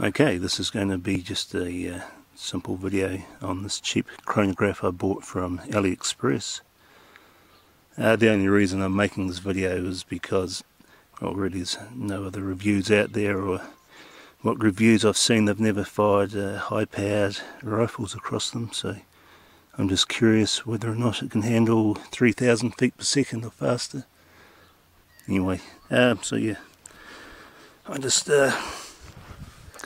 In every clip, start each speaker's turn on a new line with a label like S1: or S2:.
S1: Okay, this is going to be just a uh, simple video on this cheap chronograph I bought from AliExpress. Uh, the only reason I'm making this video is because, well, really there's no other reviews out there or what reviews I've seen they've never fired uh, high-powered rifles across them, so I'm just curious whether or not it can handle 3,000 feet per second or faster. Anyway, um, so yeah, I just uh,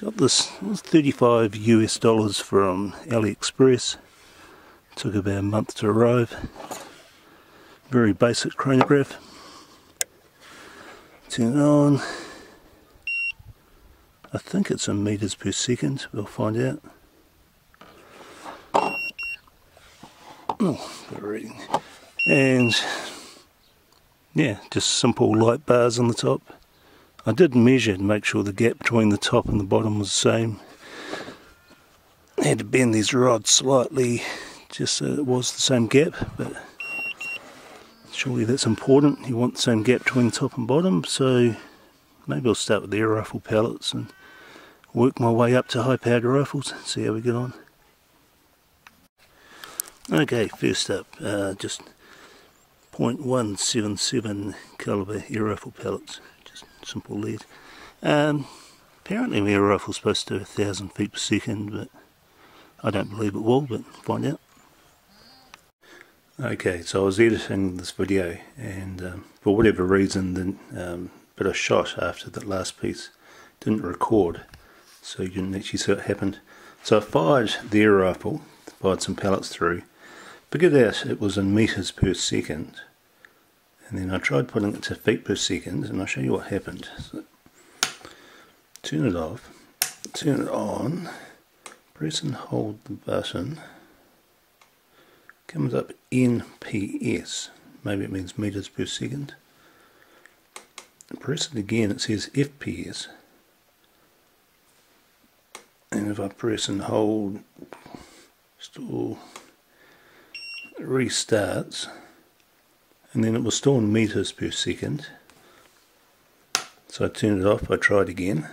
S1: got this 35 US dollars from AliExpress. Took about a month to arrive. Very basic chronograph. Turn it on. I think it's in meters per second. We'll find out. Oh, reading. And yeah, just simple light bars on the top. I did measure to make sure the gap between the top and the bottom was the same. I had to bend these rods slightly just so it was the same gap, but surely that's important. You want the same gap between top and bottom, so maybe I'll start with the air rifle pellets and work my way up to high powered rifles, and see how we get on. Okay, first up, uh, just 0.177 caliber air rifle pellets simple lead. Um, apparently my rifle's supposed to a thousand feet per second, but I don't believe it will, but find out. Okay, so I was editing this video, and um, for whatever reason, the um, bit I shot after that last piece didn't record, so you didn't actually see what happened. So I fired the air rifle, fired some pellets through, figured out it was in meters per second, and then I tried putting it to feet per second and I'll show you what happened. So, turn it off turn it on press and hold the button. Comes up MPS maybe it means meters per second. Press it again it says FPS and if I press and hold still restarts and then it was still in meters per second. So I turned it off I tried again.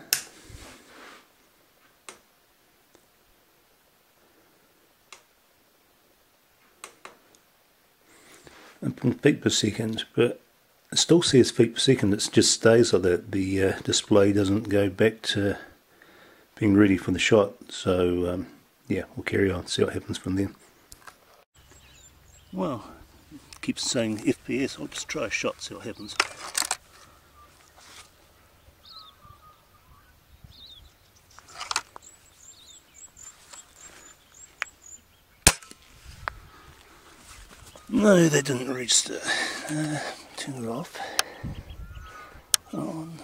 S1: And feet per second but it still says feet per second it just stays like that. The uh, display doesn't go back to being ready for the shot. So um, yeah we'll carry on see what happens from then. Well keeps saying FPS, I'll just try a shot, see what happens. No, they didn't register. Uh, turn it off. On.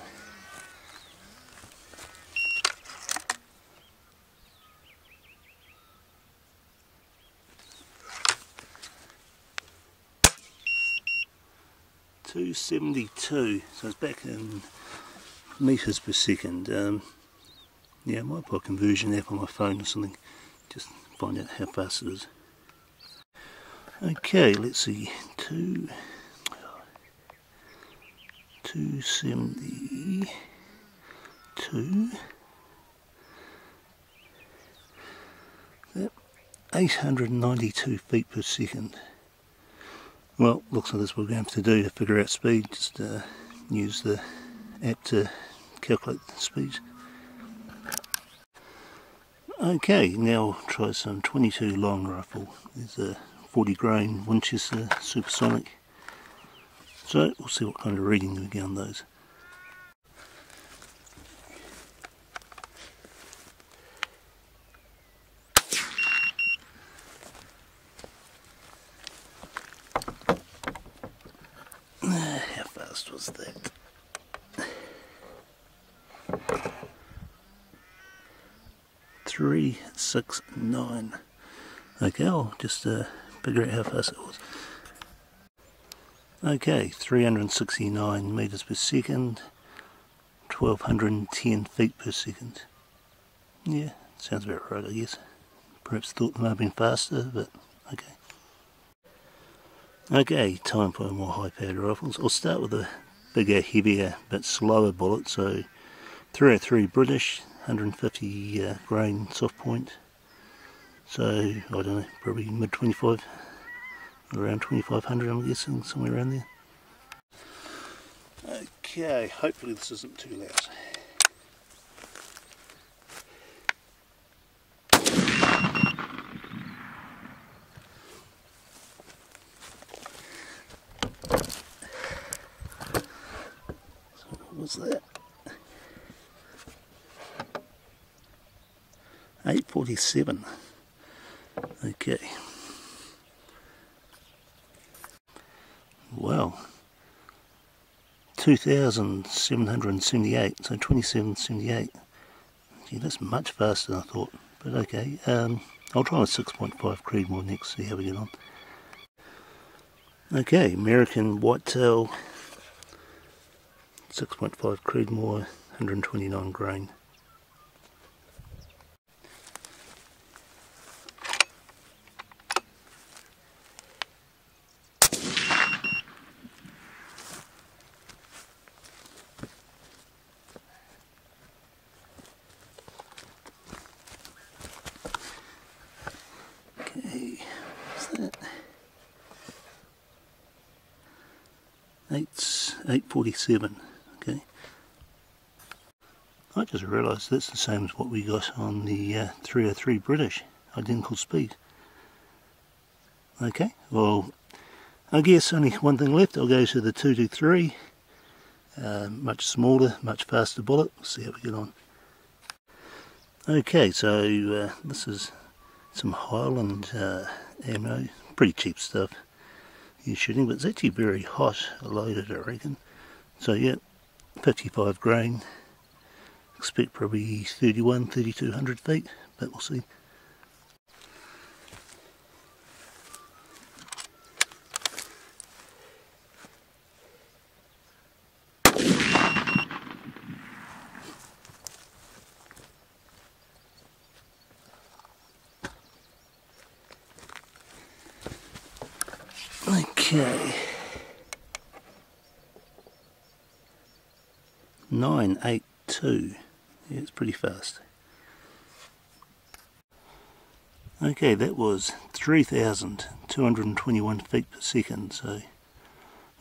S1: 272 so it's back in meters per second. Um, yeah I might put a conversion app on my phone or something just find out how fast it is. Okay let's see 2 272 That 892 feet per second well, looks like that's what we're going to have to do to figure out speed. Just uh, use the app to calculate the speed. Okay, now try some 22 long rifle. There's a 40 grain Winchester Supersonic. So we'll see what kind of reading we get on those. Was that? Three, six, nine. Okay, I'll just uh, figure out how fast it was. Okay, 369 meters per second, 1210 feet per second. Yeah, sounds about right, I guess. Perhaps thought they might have been faster, but okay. Okay, time for more high-powered rifles. I'll start with a bigger, heavier, but slower bullet. So 303 British, 150 uh, grain soft point. So, I don't know, probably mid 25, around 2500 I'm guessing, somewhere around there. Okay, hopefully this isn't too loud. was that? 847. Okay. Well, 2,778, so 2778. Gee, that's much faster than I thought, but okay. Um, I'll try with 6.5 Creedmoor next, see how we get on. Okay, American Whitetail 6.5 Creedmoor, 129 grain. Eight, 847. Okay. I just realised that's the same as what we got on the uh, 303 British, identical speed. Okay, well, I guess only one thing left. I'll go to the 223. Uh, much smaller, much faster bullet. We'll see how we get on. Okay, so uh, this is some Highland uh, ammo. Pretty cheap stuff shooting, but it's actually very hot loaded, I reckon. So yeah, 55 grain. Expect probably 31, 3200 feet, but we'll see. Okay. 982. Yeah, it's pretty fast. Okay, that was 3,221 feet per second, so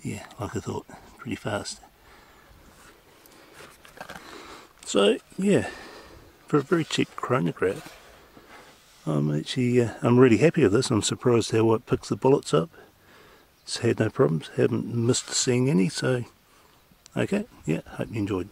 S1: yeah, like I thought, pretty fast. So, yeah, for a very cheap chronograph, I'm actually, uh, I'm really happy with this. I'm surprised how it picks the bullets up. It's had no problems, haven't missed seeing any, so okay, yeah, hope you enjoyed.